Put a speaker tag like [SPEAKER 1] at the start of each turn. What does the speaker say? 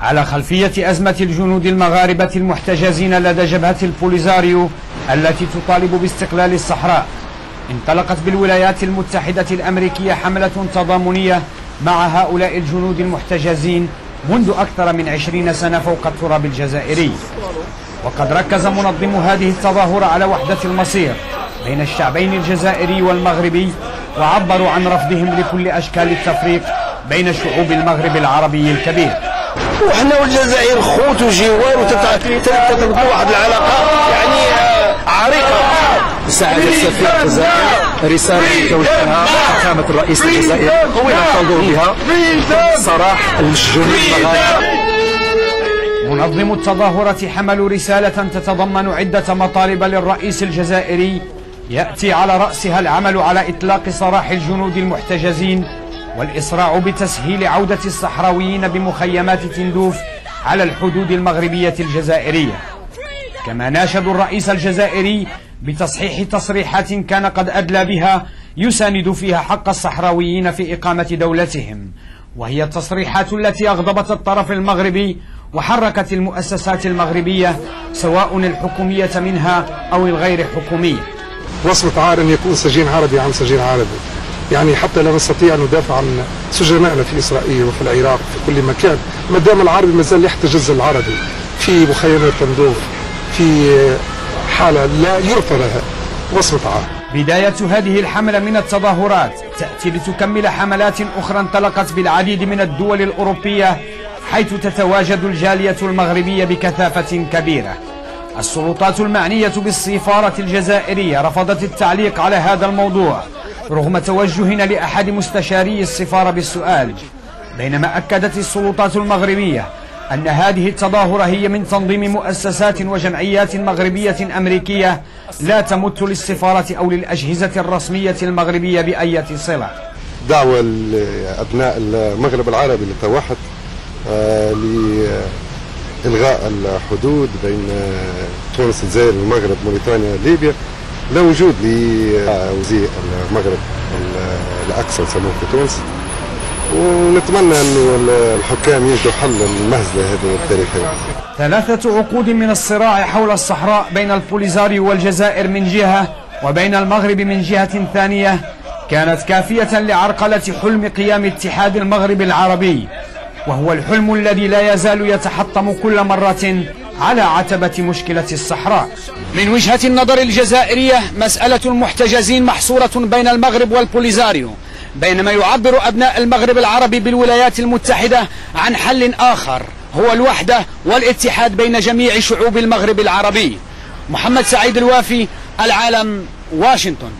[SPEAKER 1] على خلفية أزمة الجنود المغاربة المحتجزين لدى جبهة البوليزاريو التي تطالب باستقلال الصحراء. انطلقت بالولايات المتحدة الأمريكية حملة تضامنية مع هؤلاء الجنود المحتجزين منذ أكثر من عشرين سنة فوق التراب الجزائري. وقد ركز منظم هذه التظاهرة على وحدة المصير بين الشعبين الجزائري والمغربي وعبروا عن رفضهم لكل أشكال التفريق بين شعوب المغرب العربي الكبير.
[SPEAKER 2] وحنا والجزائر خوت وجيران وتتبقى واحد العلاقة. يعني آه، عريقة.
[SPEAKER 3] سعادة السفير الجزائر. رسالة توجهها فخامة الرئيس الجزائري طويلة تنظر بها؟ صراح الجنود المغاربة
[SPEAKER 1] منظم التظاهرة حملوا رسالة تتضمن عدة مطالب للرئيس الجزائري. يأتي على رأسها العمل على إطلاق سراح الجنود المحتجزين. والإسراع بتسهيل عودة الصحراويين بمخيمات تندوف على الحدود المغربية الجزائرية. كما ناشدوا الرئيس الجزائري بتصحيح تصريحات كان قد أدلى بها يساند فيها حق الصحراويين في إقامة دولتهم. وهي التصريحات التي أغضبت الطرف المغربي وحركت المؤسسات المغربية سواء الحكومية منها أو الغير حكومية.
[SPEAKER 4] وصمة عار أن يكون سجين عربي عن سجين عربي. يعني حتى لا نستطيع أن ندافع عن سجنائنا في إسرائيل وفي العراق في كل مكان. ما دام العربي ما زال يحتجز العربي في مخيمات تندوف في حالة لا يرثى لها وصمة عار
[SPEAKER 1] بداية هذه الحملة من التظاهرات تأتي لتكمل حملات أخرى انطلقت بالعديد من الدول الأوروبية حيث تتواجد الجالية المغربية بكثافة كبيرة. السلطات المعنية بالسفارة الجزائرية رفضت التعليق على هذا الموضوع. رغم توجهنا لأحد مستشاري السفارة بالسؤال بينما أكدت السلطات المغربية أن هذه التظاهرة هي من تنظيم مؤسسات وجمعيات مغربية أمريكية لا تمت للسفارة أو للأجهزة الرسمية المغربية بأية صلة.
[SPEAKER 5] دعوة لأبناء المغرب العربي للتوحد آه، لإلغاء الحدود بين تونس الجزائر المغرب موريتانيا ليبيا. لا وجود لوزير المغرب الأقصى يسموه في تونس. ونتمنى أن الحكام يجدوا حل للمهزلة هذه التاريخية.
[SPEAKER 1] ثلاثة عقود من الصراع حول الصحراء بين البوليزاريو والجزائر من جهة وبين المغرب من جهة ثانية كانت كافية لعرقلة حلم قيام اتحاد المغرب العربي وهو الحلم الذي لا يزال يتحطم كل مرة على عتبة مشكلة الصحراء. من وجهة النظر الجزائرية مسألة المحتجزين محصورة بين المغرب والبوليزاريو بينما يعبر أبناء المغرب العربي بالولايات المتحدة عن حل آخر هو الوحدة والاتحاد بين جميع شعوب المغرب العربي. محمد سعيد الوافي العالم واشنطن.